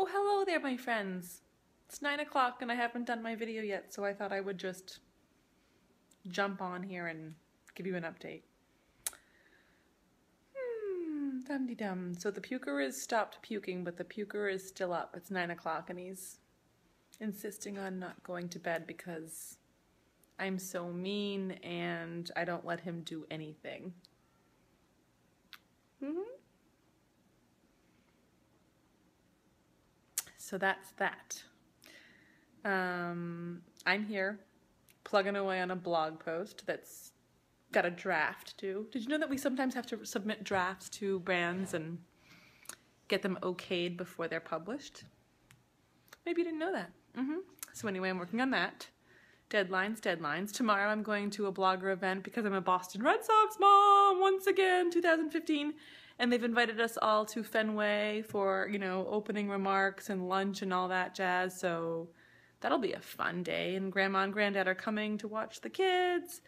Oh, hello there, my friends. It's nine o'clock and I haven't done my video yet, so I thought I would just jump on here and give you an update. Hmm, dum-de-dum. So the puker is stopped puking, but the puker is still up. It's nine o'clock and he's insisting on not going to bed because I'm so mean and I don't let him do anything. Mm hmm So that's that. Um, I'm here plugging away on a blog post that's got a draft too. Did you know that we sometimes have to submit drafts to brands and get them okayed before they're published? Maybe you didn't know that. Mm -hmm. So anyway, I'm working on that. Deadlines, deadlines. Tomorrow I'm going to a blogger event because I'm a Boston Red Sox mom once again, 2015 and they've invited us all to Fenway for, you know, opening remarks and lunch and all that jazz. So that'll be a fun day. And grandma and granddad are coming to watch the kids.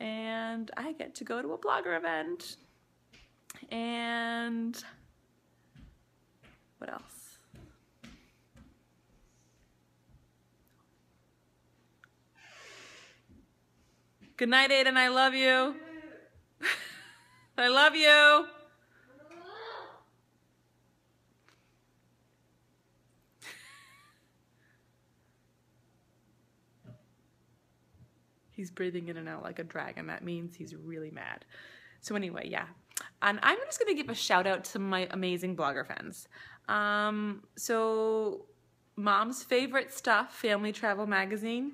And I get to go to a blogger event. And what else? Good night, Aiden. I love you. I love you. He's breathing in and out like a dragon. That means he's really mad. So anyway, yeah. And I'm just going to give a shout out to my amazing blogger friends. Um, so Mom's Favorite Stuff, Family Travel Magazine.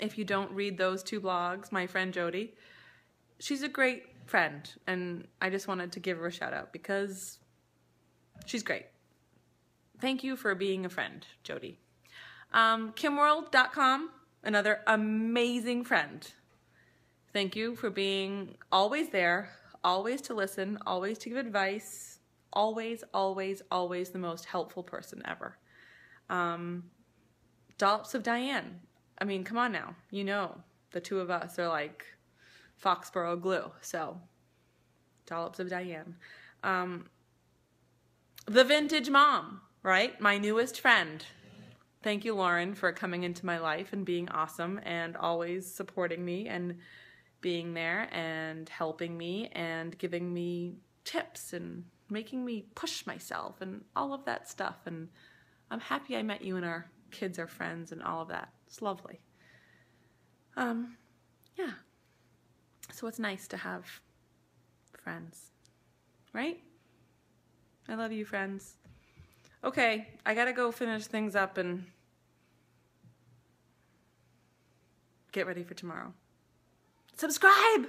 If you don't read those two blogs, my friend Jody, she's a great friend. And I just wanted to give her a shout out because she's great. Thank you for being a friend, Jody. Um, kimworld.com another amazing friend. Thank you for being always there, always to listen, always to give advice, always, always, always the most helpful person ever. Um, Dollops of Diane. I mean, come on now. You know, the two of us are like Foxborough glue. So, Dollops of Diane. Um, the Vintage Mom, right? My newest friend. Thank you, Lauren, for coming into my life and being awesome and always supporting me and being there and helping me and giving me tips and making me push myself and all of that stuff. And I'm happy I met you and our kids are friends and all of that. It's lovely. Um, yeah. So it's nice to have friends, right? I love you, friends. Okay, I gotta go finish things up and get ready for tomorrow. Subscribe!